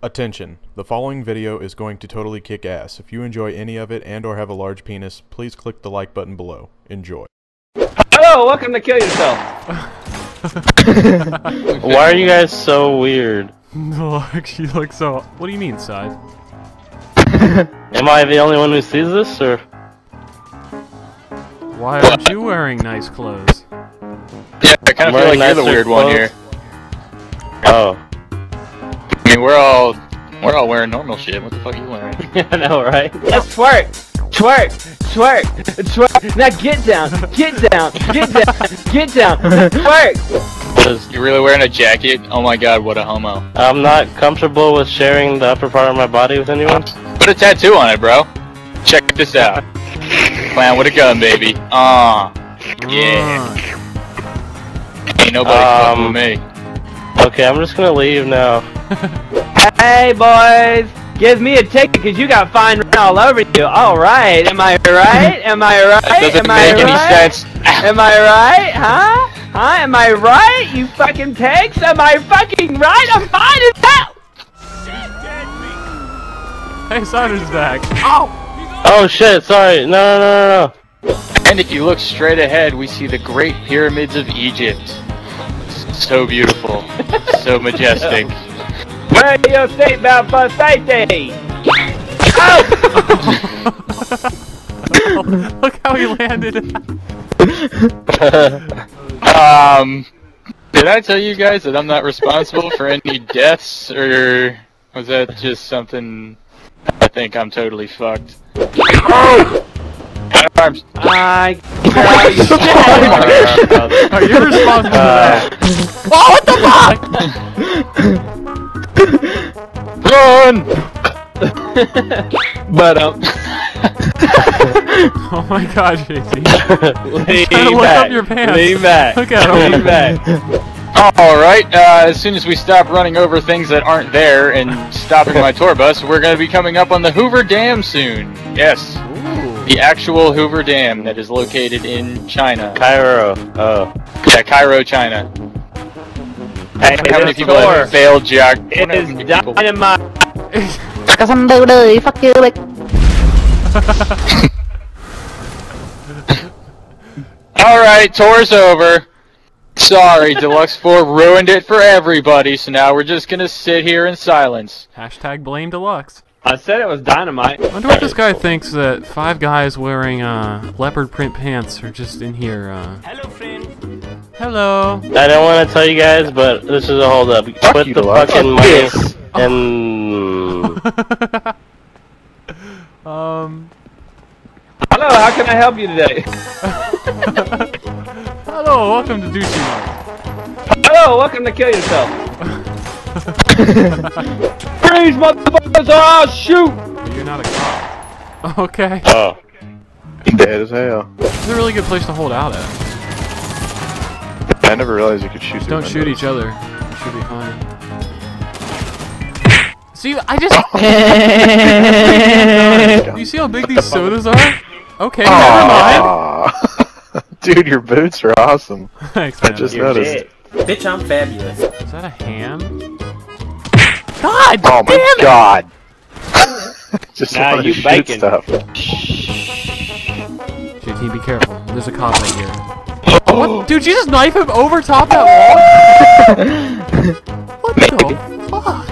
Attention, the following video is going to totally kick ass. If you enjoy any of it and or have a large penis, please click the like button below. Enjoy. Hello, welcome to Kill Yourself. Why are you guys so weird? Look, you look so. What do you mean, side? Am I the only one who sees this, or? Why aren't you wearing nice clothes? Yeah, I kind of feel like you're the Nicer weird one here. Oh. I mean, we're all we're all wearing normal shit. What the fuck are you wearing? I know, right? Let's twerk, twerk, twerk, twerk. Now get down, get down, get down, get down, twerk. 'Cause You're really wearing a jacket? Oh my god, what a homo! I'm not comfortable with sharing the upper part of my body with anyone. Put a tattoo on it, bro. Check this out. Clown with a gun, baby. Ah, yeah. Ain't nobody fucking Um, with me. Okay, I'm just gonna leave now. Hey boys, give me a ticket because you got fine written all over you. All right, am I right? Am I right? That doesn't am I any right? sense. Am I right? Huh? Huh? Am I right? You fucking pigs? Am I fucking right? I'm fine as hell. Hey, Sider's back. Oh. Oh shit! Sorry. No, no, no, no, And if you look straight ahead, we see the Great Pyramids of Egypt. So beautiful, so majestic. Wear your seatbelt for safety. look how he landed. Um, did I tell you guys that I'm not responsible for any deaths, or was that just something? I think I'm totally fucked. Oh! Arms. I. Are you responsible for Uh, that? Run! but um. Oh my god, JC. no. He's trying to look up your pants. Lean back. Look at him. Lean back. Alright, uh, as soon as we stop running over things that aren't there and stopping my tour bus, we're gonna be coming up on the Hoover Dam soon. Yes, the actual Hoover Dam that is located in China. Cairo. Oh. Yeah, Cairo, China. Hey, How many this people tour have failed geog? It is dynamite. Alright, tour's over. Sorry, Deluxe 4 ruined it for everybody, so now we're just gonna sit here in silence. Hashtag blame deluxe. I said it was dynamite. I wonder what this guy thinks that five guys wearing uh, leopard print pants are just in here. Uh... Hello, friend. Hello. I don't want to tell you guys, but this is a hold up. Put you, the Deluxe. fucking Fuck money in. um. Hello, how can I help you today? Hello, welcome to Douchey Mart. Hello, welcome to Kill Yourself. Freeze, motherfuckers! Oh, shoot! But You're not a cop. Okay. Oh. Dead as hell. This is a really good place to hold out at. I never realized you could shoot. Don't shoot windows. each other. You should be fine. See, I just. you see how big these sodas are? Okay, never mind. Dude, your boots are awesome. Thanks, I man. just You're noticed. dead. Bitch, I'm fabulous. Is that a ham? God Oh my damn it! god! just Now wanted you shoot bacon. stuff. JT, be careful. There's a cop right here. What? Dude, you just knife him over top that wall? what the fuck?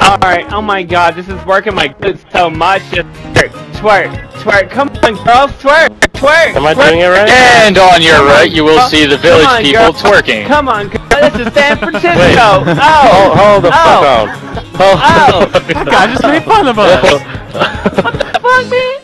Alright, oh my god, this is working my good so much. Just twerk, twerk, twerk. Come on, girls, twerk, twerk. Am I twerk. doing it right? And on your right, you will see the village on, people girl. twerking. Come on, girl, this is San Francisco. Wait. Oh, Hold, hold the fuck oh. on. Hold Oh. That guy just made fun of us. what the Fuck me.